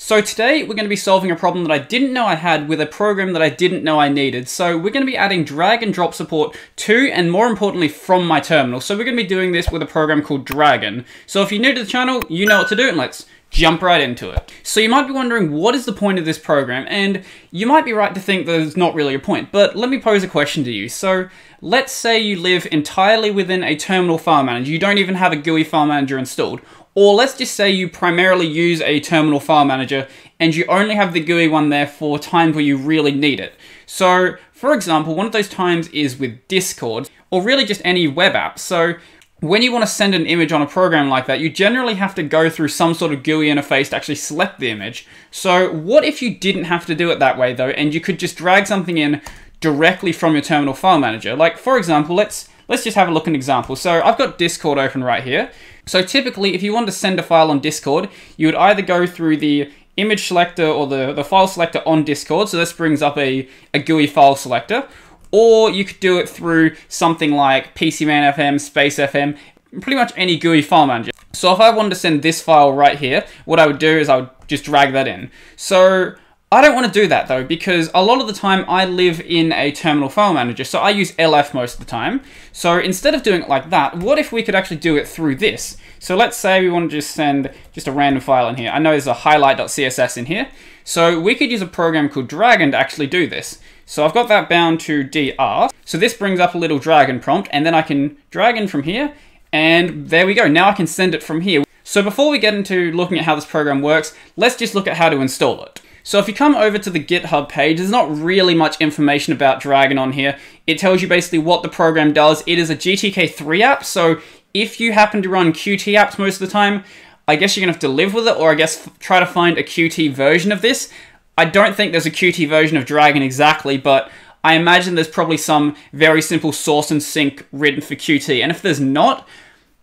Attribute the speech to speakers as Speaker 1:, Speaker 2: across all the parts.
Speaker 1: So today we're going to be solving a problem that I didn't know I had with a program that I didn't know I needed. So we're going to be adding drag and drop support to and more importantly from my terminal. So we're going to be doing this with a program called Dragon. So if you're new to the channel, you know what to do and let's jump right into it. So you might be wondering what is the point of this program and you might be right to think there's not really a point, but let me pose a question to you. So let's say you live entirely within a terminal file manager, you don't even have a GUI file manager installed, or let's just say you primarily use a terminal file manager and you only have the GUI one there for times where you really need it. So for example, one of those times is with Discord, or really just any web app. So when you want to send an image on a program like that, you generally have to go through some sort of GUI interface to actually select the image. So what if you didn't have to do it that way though, and you could just drag something in directly from your terminal file manager? Like for example, let's let's just have a look at an example. So I've got Discord open right here. So typically, if you want to send a file on Discord, you would either go through the image selector or the, the file selector on Discord. So this brings up a, a GUI file selector or you could do it through something like PCMan FM, Space FM, pretty much any GUI file manager. So if I wanted to send this file right here, what I would do is I would just drag that in. So I don't want to do that though, because a lot of the time I live in a terminal file manager, so I use LF most of the time. So instead of doing it like that, what if we could actually do it through this? So let's say we want to just send just a random file in here. I know there's a highlight.css in here. So we could use a program called Dragon to actually do this. So I've got that bound to dr. So this brings up a little dragon prompt and then I can drag in from here and there we go. Now I can send it from here. So before we get into looking at how this program works, let's just look at how to install it. So if you come over to the GitHub page, there's not really much information about Dragon on here. It tells you basically what the program does. It is a GTK3 app, so if you happen to run Qt apps most of the time, I guess you're gonna have to live with it, or I guess try to find a Qt version of this. I don't think there's a Qt version of Dragon exactly, but I imagine there's probably some very simple source and sink written for Qt. And if there's not,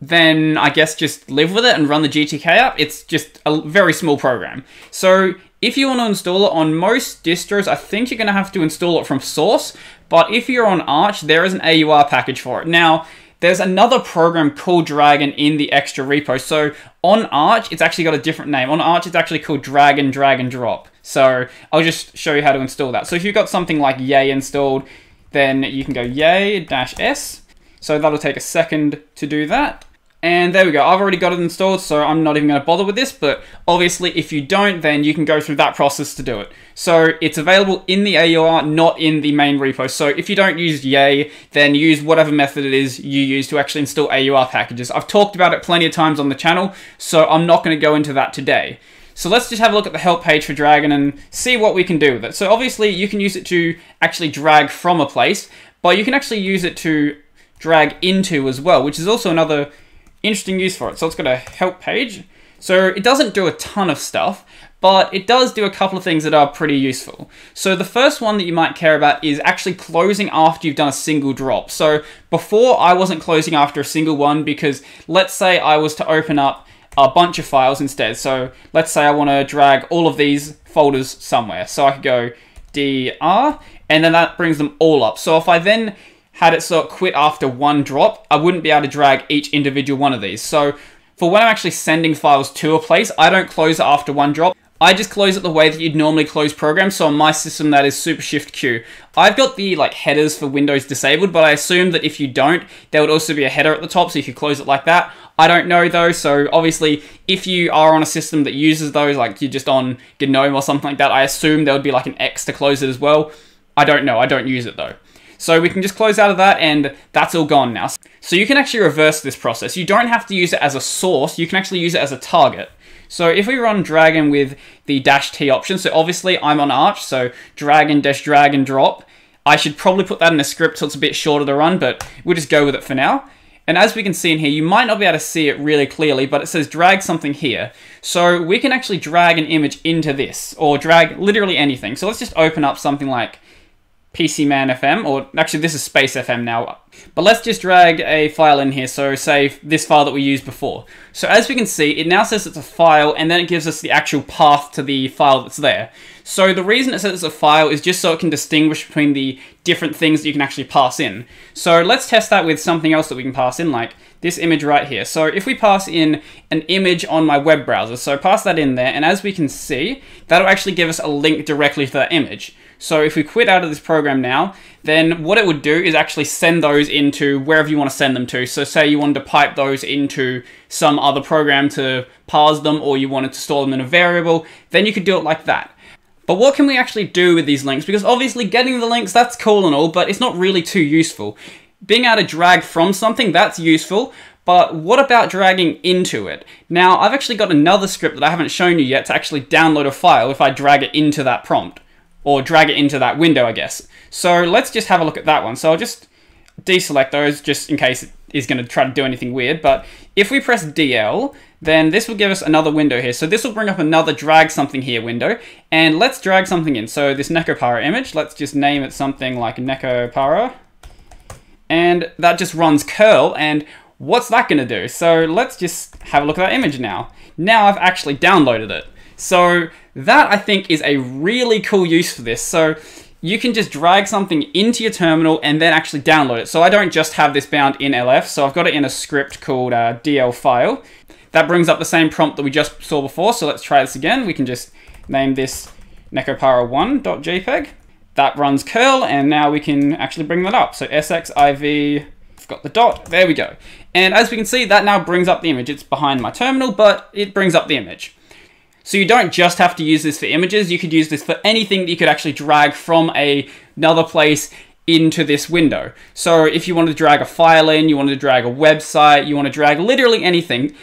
Speaker 1: then I guess just live with it and run the GTK app. It's just a very small program. So if you want to install it on most distros, I think you're going to have to install it from source. But if you're on Arch, there is an AUR package for it. Now, there's another program called Dragon in the extra repo. So on Arch, it's actually got a different name. On Arch, it's actually called Dragon Drag and Drop. So I'll just show you how to install that. So if you've got something like Yay installed, then you can go Yay-S. So that'll take a second to do that. And there we go, I've already got it installed, so I'm not even going to bother with this, but obviously if you don't, then you can go through that process to do it. So it's available in the AUR, not in the main repo. So if you don't use Yay, then use whatever method it is you use to actually install AUR packages. I've talked about it plenty of times on the channel, so I'm not going to go into that today. So let's just have a look at the help page for Dragon and see what we can do with it. So obviously you can use it to actually drag from a place, but you can actually use it to drag into as well, which is also another interesting use for it. So it's got a help page. So it doesn't do a ton of stuff, but it does do a couple of things that are pretty useful. So the first one that you might care about is actually closing after you've done a single drop. So before I wasn't closing after a single one because let's say I was to open up a bunch of files instead. So let's say I want to drag all of these folders somewhere. So I could go dr and then that brings them all up. So if I then had it sort quit after one drop, I wouldn't be able to drag each individual one of these. So for when I'm actually sending files to a place, I don't close it after one drop. I just close it the way that you'd normally close programs. So on my system, that is Super Shift Q. I've got the like headers for Windows disabled, but I assume that if you don't, there would also be a header at the top, so if you could close it like that. I don't know though, so obviously if you are on a system that uses those, like you're just on GNOME or something like that, I assume there would be like an X to close it as well. I don't know, I don't use it though. So we can just close out of that and that's all gone now. So you can actually reverse this process. You don't have to use it as a source, you can actually use it as a target. So if we run Dragon with the dash T option, so obviously I'm on Arch, so Dragon dash drag and drop. I should probably put that in a script so it's a bit shorter to run, but we'll just go with it for now. And as we can see in here, you might not be able to see it really clearly, but it says drag something here. So we can actually drag an image into this, or drag literally anything. So let's just open up something like PCMan FM, or actually this is Space FM now. But let's just drag a file in here, so say this file that we used before. So as we can see, it now says it's a file, and then it gives us the actual path to the file that's there. So the reason it says it's a file is just so it can distinguish between the different things that you can actually pass in. So let's test that with something else that we can pass in, like this image right here. So if we pass in an image on my web browser, so pass that in there, and as we can see, that'll actually give us a link directly to that image. So if we quit out of this program now, then what it would do is actually send those into wherever you want to send them to. So say you wanted to pipe those into some other program to parse them, or you wanted to store them in a variable, then you could do it like that. But what can we actually do with these links? Because obviously getting the links, that's cool and all, but it's not really too useful. Being able to drag from something, that's useful, but what about dragging into it? Now, I've actually got another script that I haven't shown you yet to actually download a file if I drag it into that prompt or drag it into that window, I guess. So let's just have a look at that one. So I'll just deselect those just in case it is going to try to do anything weird. But if we press DL, then this will give us another window here. So this will bring up another drag something here window. And let's drag something in. So this Nekopara image, let's just name it something like Nekopara. And that just runs curl. And what's that going to do? So let's just have a look at that image now. Now I've actually downloaded it. So that I think is a really cool use for this. So you can just drag something into your terminal and then actually download it. So I don't just have this bound in LF, so I've got it in a script called uh, DL file. That brings up the same prompt that we just saw before, so let's try this again. We can just name this nekopara1.jpg. That runs curl, and now we can actually bring that up. So sxiv, got the dot, there we go. And as we can see, that now brings up the image. It's behind my terminal, but it brings up the image. So you don't just have to use this for images, you could use this for anything that you could actually drag from a, another place into this window. So if you wanted to drag a file in, you wanted to drag a website, you want to drag literally anything,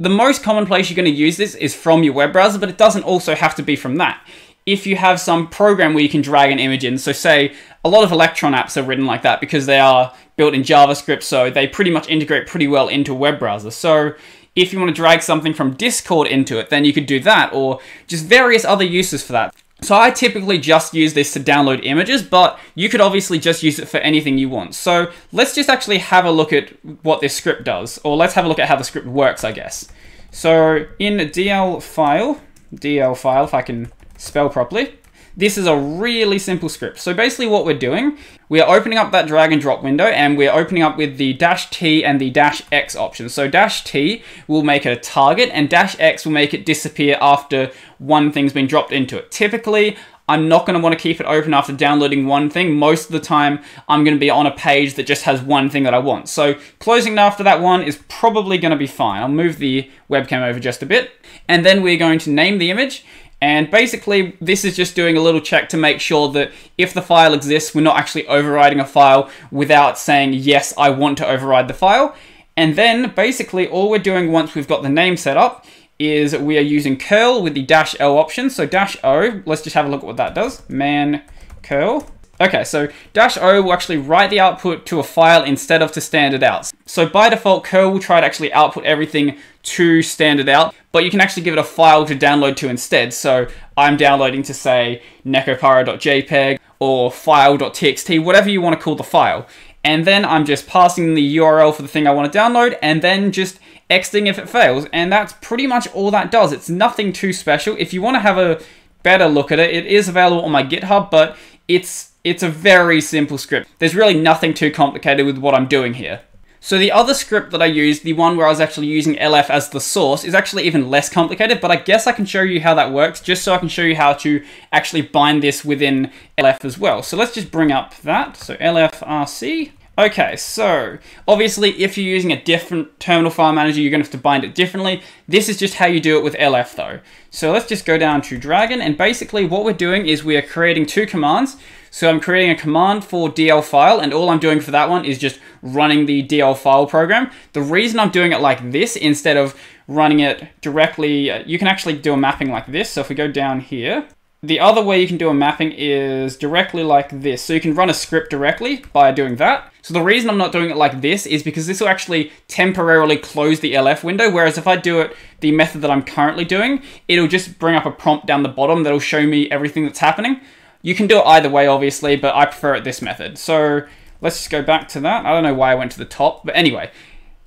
Speaker 1: the most common place you're going to use this is from your web browser, but it doesn't also have to be from that. If you have some program where you can drag an image in, so say a lot of Electron apps are written like that because they are built in JavaScript, so they pretty much integrate pretty well into web browser. So if you want to drag something from Discord into it, then you could do that, or just various other uses for that. So I typically just use this to download images, but you could obviously just use it for anything you want. So let's just actually have a look at what this script does, or let's have a look at how the script works, I guess. So in DL file, DL file, if I can spell properly, this is a really simple script. So basically what we're doing, we are opening up that drag and drop window and we're opening up with the dash T and the dash X options. So dash T will make it a target and dash X will make it disappear after one thing's been dropped into it. Typically, I'm not going to want to keep it open after downloading one thing. Most of the time, I'm going to be on a page that just has one thing that I want. So closing after that one is probably going to be fine. I'll move the webcam over just a bit. And then we're going to name the image. And basically, this is just doing a little check to make sure that if the file exists, we're not actually overriding a file without saying, yes, I want to override the file. And then basically all we're doing once we've got the name set up is we are using curl with the dash L option. So dash O, let's just have a look at what that does. Man curl. Okay, so dash O will actually write the output to a file instead of to standard out. So by default, curl will try to actually output everything to standard out, but you can actually give it a file to download to instead. So I'm downloading to say nekopara.jpg or file.txt, whatever you want to call the file. And then I'm just passing the URL for the thing I want to download and then just exiting if it fails. And that's pretty much all that does. It's nothing too special. If you want to have a better look at it, it is available on my GitHub, but it's it's a very simple script. There's really nothing too complicated with what I'm doing here. So the other script that I used, the one where I was actually using LF as the source, is actually even less complicated, but I guess I can show you how that works, just so I can show you how to actually bind this within LF as well. So let's just bring up that. So LFRC. Okay, so obviously if you're using a different terminal file manager, you're going to have to bind it differently. This is just how you do it with LF though. So let's just go down to Dragon, and basically what we're doing is we are creating two commands. So I'm creating a command for DL file, and all I'm doing for that one is just running the DL file program. The reason I'm doing it like this instead of running it directly, uh, you can actually do a mapping like this. So if we go down here, the other way you can do a mapping is directly like this. So you can run a script directly by doing that. So the reason I'm not doing it like this is because this will actually temporarily close the LF window, whereas if I do it the method that I'm currently doing, it'll just bring up a prompt down the bottom that'll show me everything that's happening. You can do it either way, obviously, but I prefer it this method. So let's just go back to that. I don't know why I went to the top, but anyway.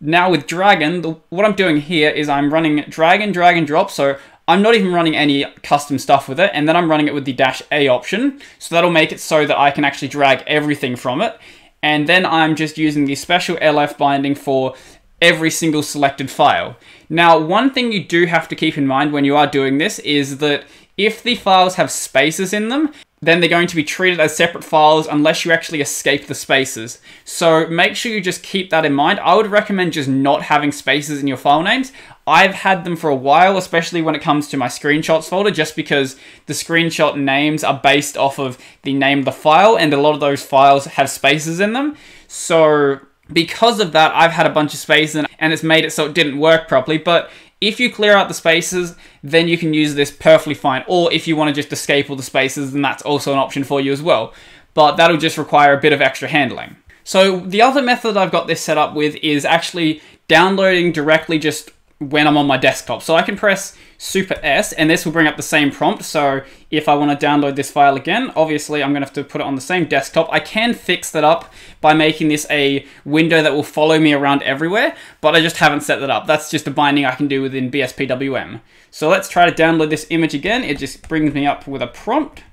Speaker 1: Now with Dragon, the, what I'm doing here is I'm running dragon drag and drop. So I'm not even running any custom stuff with it, and then I'm running it with the dash A option. So that'll make it so that I can actually drag everything from it. And then I'm just using the special LF binding for every single selected file. Now, one thing you do have to keep in mind when you are doing this is that if the files have spaces in them, then they're going to be treated as separate files unless you actually escape the spaces. So make sure you just keep that in mind. I would recommend just not having spaces in your file names. I've had them for a while, especially when it comes to my screenshots folder, just because the screenshot names are based off of the name of the file, and a lot of those files have spaces in them. So because of that, I've had a bunch of spaces and it's made it so it didn't work properly. But if you clear out the spaces, then you can use this perfectly fine. Or if you want to just escape all the spaces, then that's also an option for you as well. But that'll just require a bit of extra handling. So the other method I've got this set up with is actually downloading directly just when I'm on my desktop. So I can press Super S and this will bring up the same prompt. So if I want to download this file again, obviously I'm going to have to put it on the same desktop. I can fix that up by making this a window that will follow me around everywhere, but I just haven't set that up. That's just a binding I can do within BSPWM. So let's try to download this image again. It just brings me up with a prompt.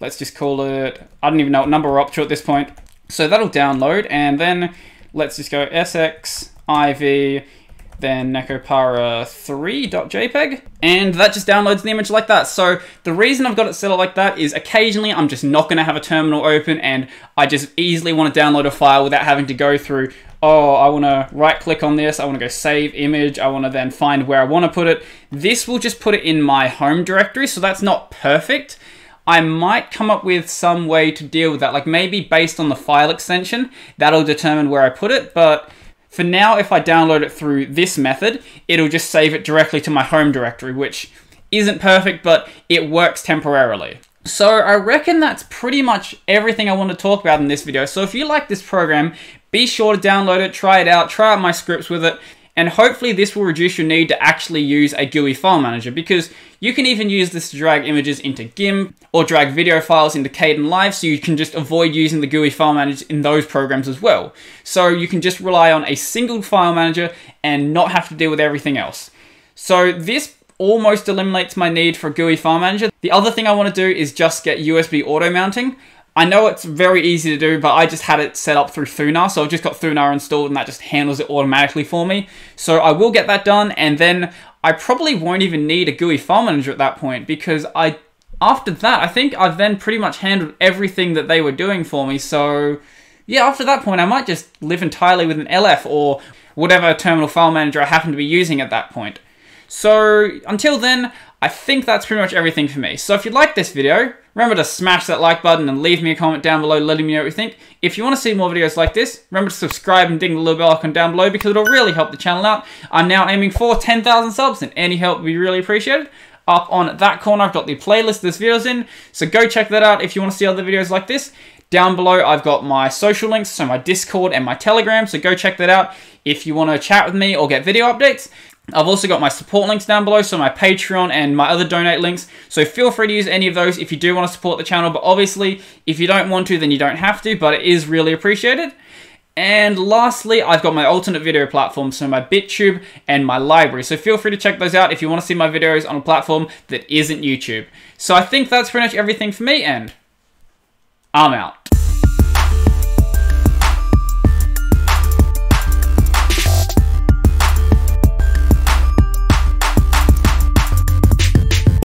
Speaker 1: Let's just call it, I don't even know what number we're up to at this point. So that'll download and then let's just go SXIV then nekopara3.jpg, and that just downloads the image like that. So the reason I've got it set up like that is occasionally I'm just not going to have a terminal open and I just easily want to download a file without having to go through, oh, I want to right click on this, I want to go save image, I want to then find where I want to put it. This will just put it in my home directory, so that's not perfect. I might come up with some way to deal with that, like maybe based on the file extension, that'll determine where I put it, but for now, if I download it through this method, it'll just save it directly to my home directory, which isn't perfect, but it works temporarily. So I reckon that's pretty much everything I want to talk about in this video. So if you like this program, be sure to download it, try it out, try out my scripts with it, and hopefully this will reduce your need to actually use a GUI file manager because you can even use this to drag images into GIMP or drag video files into Kdenlive so you can just avoid using the GUI file manager in those programs as well. So you can just rely on a single file manager and not have to deal with everything else. So this almost eliminates my need for a GUI file manager. The other thing I want to do is just get USB auto mounting. I know it's very easy to do, but I just had it set up through Thunar, so I've just got Thunar installed and that just handles it automatically for me. So I will get that done, and then I probably won't even need a GUI file manager at that point, because I, after that, I think I've then pretty much handled everything that they were doing for me, so yeah, after that point, I might just live entirely with an LF or whatever terminal file manager I happen to be using at that point. So until then, I think that's pretty much everything for me. So if you like this video, remember to smash that like button and leave me a comment down below letting me know what you think. If you want to see more videos like this, remember to subscribe and ding the little bell icon down below because it'll really help the channel out. I'm now aiming for 10,000 subs and any help would be really appreciated. Up on that corner, I've got the playlist this video's in, so go check that out if you want to see other videos like this. Down below, I've got my social links, so my Discord and my Telegram, so go check that out if you want to chat with me or get video updates. I've also got my support links down below, so my Patreon and my other donate links. So feel free to use any of those if you do want to support the channel. But obviously, if you don't want to, then you don't have to, but it is really appreciated. And lastly, I've got my alternate video platform, so my BitTube and my LBRY. So feel free to check those out if you want to see my videos on a platform that isn't YouTube. So I think that's pretty much everything for me, and I'm out.